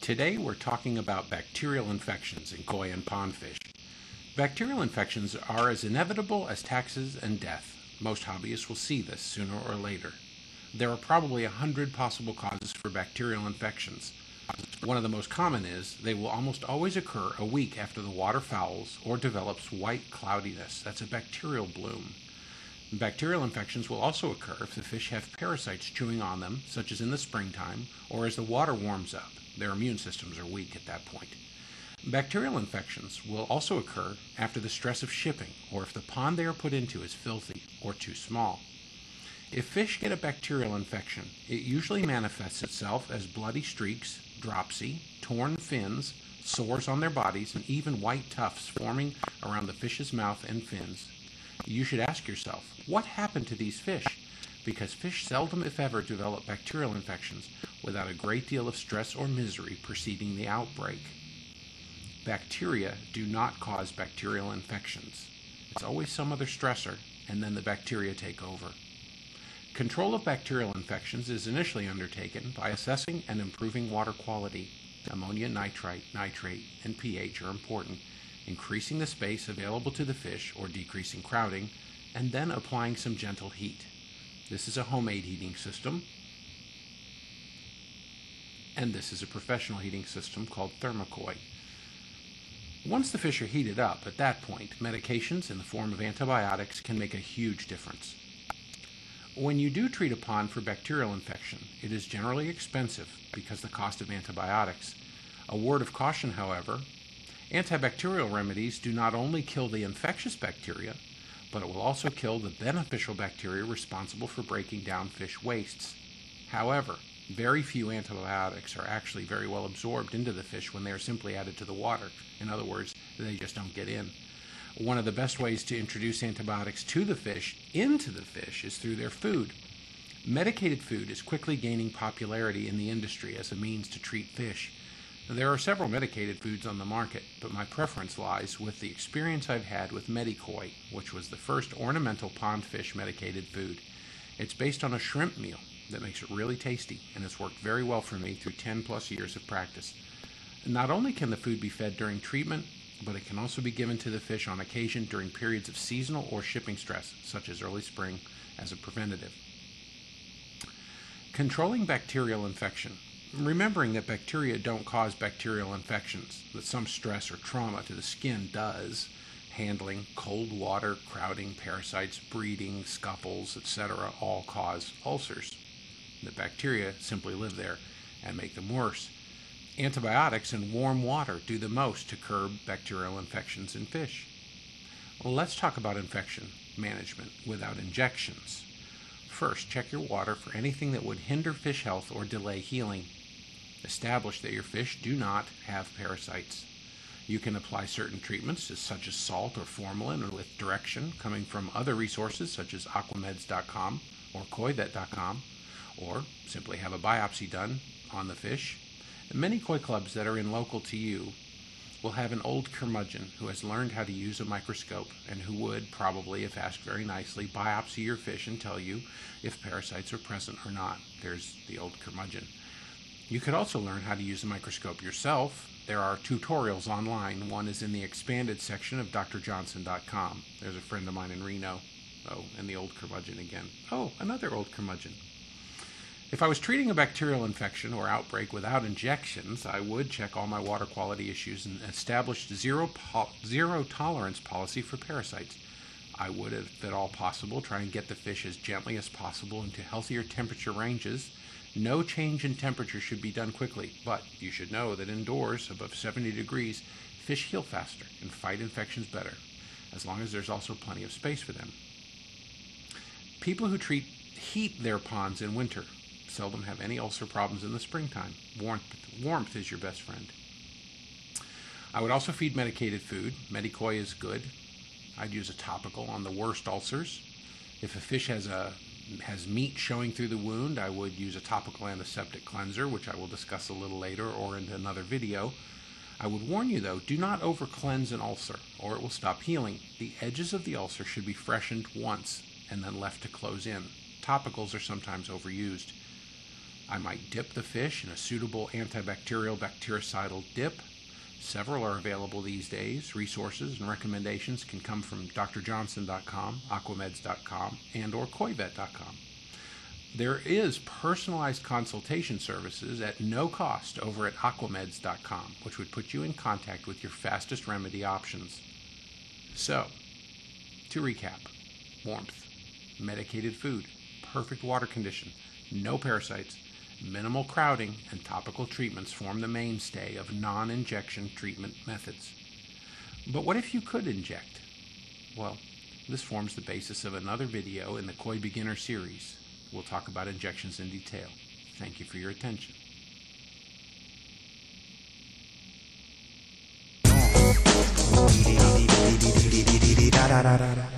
Today we're talking about bacterial infections in koi and pondfish. Bacterial infections are as inevitable as taxes and death. Most hobbyists will see this sooner or later. There are probably a hundred possible causes for bacterial infections. One of the most common is they will almost always occur a week after the water fouls or develops white cloudiness. That's a bacterial bloom. Bacterial infections will also occur if the fish have parasites chewing on them, such as in the springtime, or as the water warms up. Their immune systems are weak at that point. Bacterial infections will also occur after the stress of shipping, or if the pond they are put into is filthy or too small. If fish get a bacterial infection, it usually manifests itself as bloody streaks, dropsy, torn fins, sores on their bodies, and even white tufts forming around the fish's mouth and fins. You should ask yourself, what happened to these fish? Because fish seldom, if ever, develop bacterial infections without a great deal of stress or misery preceding the outbreak. Bacteria do not cause bacterial infections. It's always some other stressor, and then the bacteria take over. Control of bacterial infections is initially undertaken by assessing and improving water quality. Ammonia nitrite, nitrate, and pH are important, increasing the space available to the fish or decreasing crowding, and then applying some gentle heat. This is a homemade heating system, and this is a professional heating system called Thermokoi. Once the fish are heated up, at that point, medications in the form of antibiotics can make a huge difference. When you do treat a pond for bacterial infection, it is generally expensive because the cost of antibiotics. A word of caution, however, antibacterial remedies do not only kill the infectious bacteria, but it will also kill the beneficial bacteria responsible for breaking down fish wastes. However, very few antibiotics are actually very well absorbed into the fish when they are simply added to the water. In other words, they just don't get in one of the best ways to introduce antibiotics to the fish into the fish is through their food. Medicated food is quickly gaining popularity in the industry as a means to treat fish. There are several medicated foods on the market, but my preference lies with the experience I've had with Medikoi, which was the first ornamental pond fish medicated food. It's based on a shrimp meal that makes it really tasty, and has worked very well for me through 10 plus years of practice. Not only can the food be fed during treatment, but it can also be given to the fish on occasion during periods of seasonal or shipping stress, such as early spring, as a preventative. Controlling bacterial infection. Remembering that bacteria don't cause bacterial infections, that some stress or trauma to the skin does, handling, cold water, crowding, parasites, breeding, scuffles, etc., all cause ulcers. The bacteria simply live there and make them worse. Antibiotics and warm water do the most to curb bacterial infections in fish. Well, let's talk about infection management without injections. First, check your water for anything that would hinder fish health or delay healing. Establish that your fish do not have parasites. You can apply certain treatments, such as salt or formalin, or with direction coming from other resources such as aquameds.com or koivet.com, or simply have a biopsy done on the fish Many koi clubs that are in local to you will have an old curmudgeon who has learned how to use a microscope and who would probably, if asked very nicely, biopsy your fish and tell you if parasites are present or not. There's the old curmudgeon. You could also learn how to use a microscope yourself. There are tutorials online. One is in the expanded section of drjohnson.com. There's a friend of mine in Reno. Oh, and the old curmudgeon again. Oh, another old curmudgeon. If I was treating a bacterial infection or outbreak without injections, I would check all my water quality issues and establish zero, po- zero tolerance policy for parasites. I would, if at all possible, try and get the fish as gently as possible into healthier temperature ranges. No change in temperature should be done quickly, but you should know that indoors, above 70 degrees, fish heal faster and fight infections better, as long as there's also plenty of space for them. People who treat heat their ponds in winter seldom have any ulcer problems in the springtime. Warmth, warmth is your best friend. I would also feed medicated food. Medikoi is good. I'd use a topical on the worst ulcers. If a fish has a has meat showing through the wound, I would use a topical antiseptic cleanser, which I will discuss a little later or in another video. I would warn you though, do not over cleanse an ulcer or it will stop healing. The edges of the ulcer should be freshened once and then left to close in. Topicals are sometimes overused. I might dip the fish in a suitable antibacterial bactericidal dip. Several are available these days. Resources and recommendations can come from drjohnson.com, aquameds.com, and or koivet.com. There is personalized consultation services at no cost over at aquameds.com, which would put you in contact with your fastest remedy options. So, to recap warmth, medicated food, perfect water condition, no parasites, minimal crowding, and topical treatments form the mainstay of non injection treatment methods. But what if you could inject? Well, this forms the basis of another video in the Koi Beginner series. We'll talk about injections in detail. Thank you for your attention. da da da da